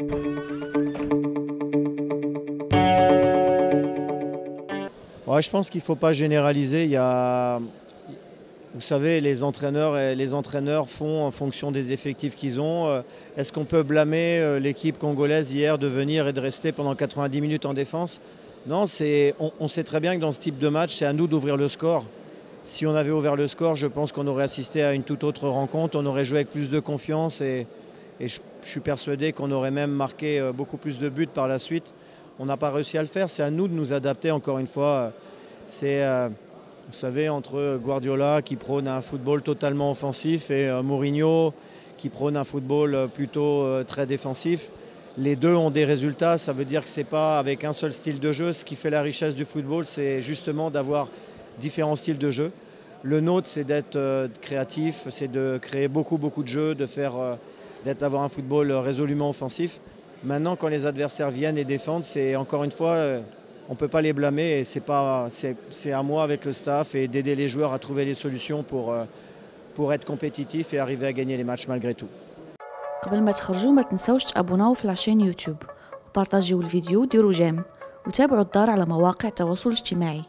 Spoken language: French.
Ouais, je pense qu'il ne faut pas généraliser. Il y a, vous savez, les entraîneurs, les entraîneurs font en fonction des effectifs qu'ils ont. Euh, est-ce qu'on peut blâmer euh, l'équipe congolaise hier de venir et de rester pendant 90 minutes en défense? Non, on, on, sait très bien que dans ce type de match, c'est à nous d'ouvrir le score. Si on avait ouvert le score, je pense qu'on aurait assisté à une toute autre rencontre. On aurait joué avec plus de confiance et, et je, suis persuadé qu'on aurait même marqué euh, beaucoup plus de buts par la suite. On n'a pas réussi à le faire. C'est à nous de nous adapter encore une fois. C'est, euh, vous savez, entre Guardiola qui prône un football totalement offensif et euh, Mourinho qui prône un football plutôt très défensif. Les deux ont des résultats. Ça veut dire que ce n'est pas avec un seul style de jeu. Ce qui fait la richesse du football, c'est justement d'avoir différents styles de jeu. Le nôtre, c'est d'être créatif, c'est de créer beaucoup, beaucoup de jeux, de faire, d'avoir un football résolument offensif. Maintenant, quand les adversaires viennent et défendent, c'est encore une fois, on ne peut pas les blâmer et c'est à moi avec le staff et d'aider les joueurs à trouver des solutions pour, pour être compétitifs et arriver à gagner les matchs malgré tout. قبل ما تخرجوا ما تنسوش تابوناو في لاشين يوتيوب وبارطاجيو الفيديو وديروا جيم وتابعوا الدار على مواقع التواصل الاجتماعي